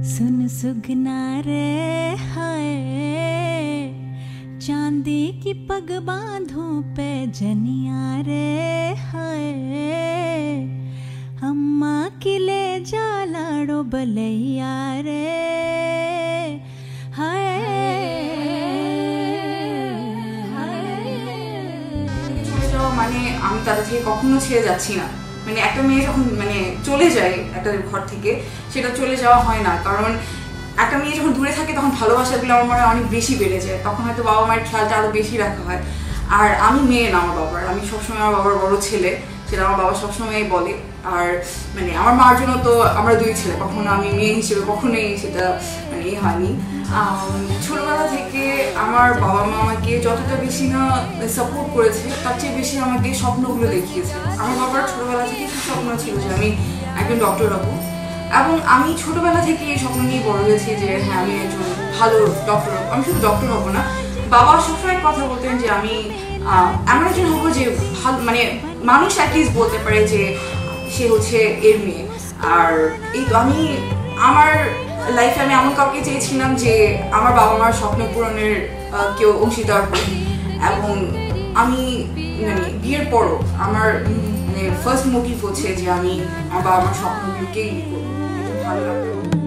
सुगना रे हाय चांदी की पग बांधूं पे जनिया रे हाय अम्मा की ले जा लाड़ो बलैया रे हाय চলে যাওয়া মানে আমি তাদের থেকে কখনো ছেড়ে যাচ্ছি না মানে একটা মেয়ে যখন মানে চলে যায় একটা ঘর থেকে, সেটা চলে যাওয়া হয় না। কারণ একটা মেয়ে যখন দূরে থাকে তখন ভালোবাসাগুলো আমার মনে হয় অনেক বেশি বেড়ে যায়। তখন হয়তো বাবা মায়ের খেয়ালটা আরও বেশি রাখা হয়। আর আমি মেয়ে না আমার বাবার। আমি সবসময় আমার বাবার বড় ছেলে, সেটা আমার বাবা সবসময় বলে। আর মানে আমার মার জন্য তো আমরা দুই ছেলে, কখনো আমি মেয়ে হিসেবে, কখনোই সেটা মানে হয়নি। ছোটবেলা থেকে আমার বাবা মা আমাকে যতটা বেশি না সাপোর্ট করেছে, তার চেয়ে বেশি আমাকে স্বপ্নগুলো দেখিয়েছে। আমার বাবার ছোটবেলা থেকে খুব স্বপ্ন ছিল যে আমি একজন ডক্টর হব। এবং আমি ছোটবেলা থেকে এই স্বপ্ন নিয়ে বড় হয়েছি যে হ্যাঁ আমি একজন ভালো ডক্টর হব। আমি শুধু ডক্টর হব না, বাবা সবসময় কথা বলতেন যে আমি এমন একজন হব যে ভালো মানে মানুষ অ্যাটলিস্ট বলতে পারে যে সে হচ্ছে এর মেয়ে। আর এই তো আমি, আমার লাইফে আমি এমন কাউকে চেয়েছিলাম যে আমার বাবা মার স্বপ্ন পূরণের কেউ অংশীদার হয় এবং আমি মানে বিয়ের পরও আমার মানে ফার্স্ট মোটিভ হচ্ছে যে আমি আমার বাবা মার স্বপ্নগুলোকেই ভালো লাগতো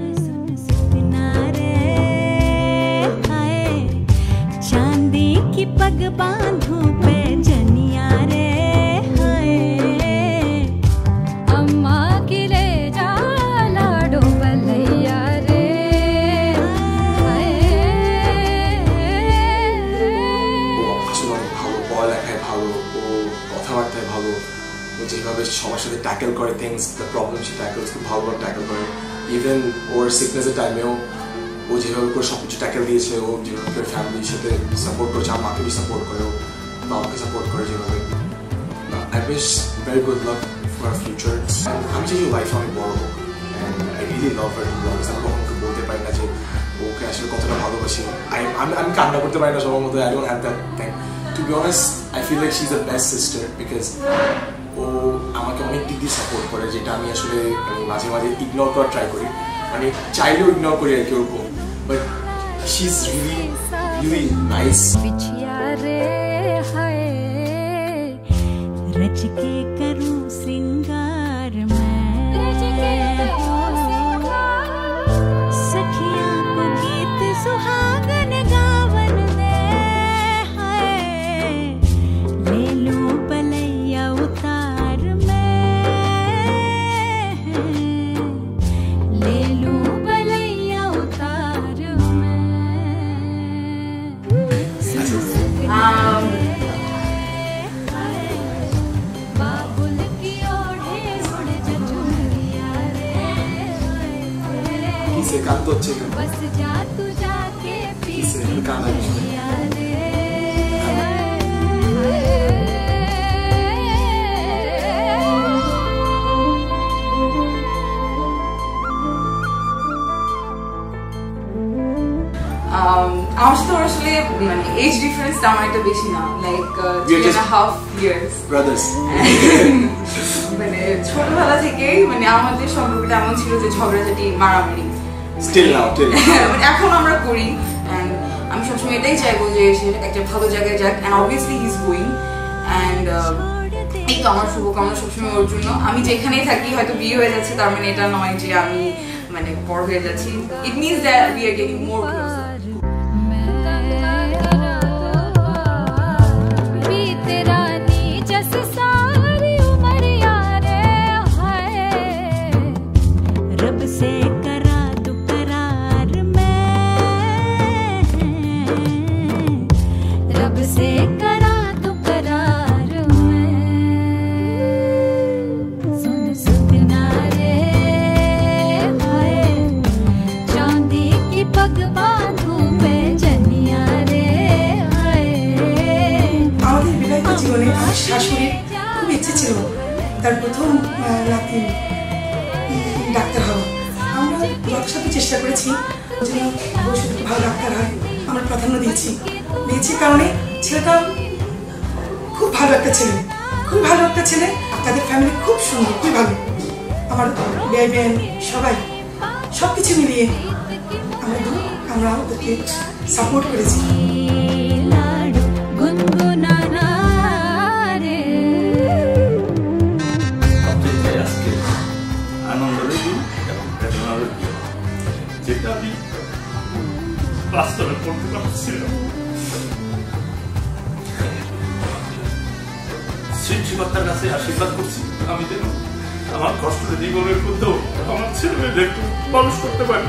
ভালো ও যেভাবে সবার সাথে ট্যাকেল করে থিংস দ্য প্রবলেম সে ট্যাকেল খুব ভালোভাবে ট্যাকেল করে। ইভেন ওর সিকনেসের টাইমেও ও যেভাবে করে সব কিছু ট্যাকেল দিয়েছে, ও যেভাবে করে ফ্যামিলির সাথে সাপোর্ট করেছে আমার মাকে সাপোর্ট করে, ও বাবাকে সাপোর্ট করে যেভাবে। I wish very good luck for future আমি চাই লাইফ অনেক বড় হোক। আই রিলি লাভ আমি কখনো বলতে পারি না যে ওকে আসলে কতটা ভালোবাসি। আমি আমি কান্না করতে পারি না সবার মতো I don't have that thing to be honest I feel like she is the best sister because ও আমাকে অনেক দিক দিয়ে সাপোর্ট করে যেটা আমি আসলে আমি মাঝে মাঝে ইগনোর করার ট্রাই করি মানে চাইলেও ইগনোর করি আর কি ওরকম but she is really really nice बिछिया रे हाय रच के करूं श्रृंगार কিসে কান্ত হচ্ছে কেন? बस जा तू जाके पी কিসে কান্না হচ্ছে? um, আমার সাথে ওর আসলে মানে এজ ডিফারেন্স আমার একটা বেশি না like three just- and half years brothers মানে ছোটবেলা থেকেই মানে আমাদের সম্পর্কটা এমন ছিল যে ঝগড়াঝাটি মারামারি স্টিল নাও স্টিল এখন আমরা করি এন্ড আমি সবসময় এটাই চাইব যে সে একটা ভালো জায়গায় যাক and obviously he is going and এই তো আমার শুভকামনা সবসময় ওর জন্য। আমি যেখানেই থাকি, হয়তো বিয়ে হয়ে যাচ্ছে, তার মানে এটা নয় যে আমি মানে বড় হয়ে যাচ্ছি। It means that we are getting more close তার প্রথম নাতি ডাক্তার হওয়া। আমরা যথাসাধ্য চেষ্টা করেছি যেন ভবিষ্যতে ভালো ডাক্তার হয়। আমরা প্রাধান্য দিয়েছি। দিয়েছি কারণে ছেলেটা খুব ভালো একটা ছেলে। খুব ভালো একটা ছেলে। তাদের ফ্যামিলি খুব সুন্দর, খুবই ভালো। আমার বেআই বেন সবাই সব কিছু মিলিয়ে আমরা আমরা ওদেরকে সাপোর্ট করেছি। সৃষ্টিকর্তার কাছে আশীর্বাদ করছি। আমি যেন আমার কষ্টটা জীবনের মধ্যেও আমার ছেলে একটু মানুষ করতে পারি।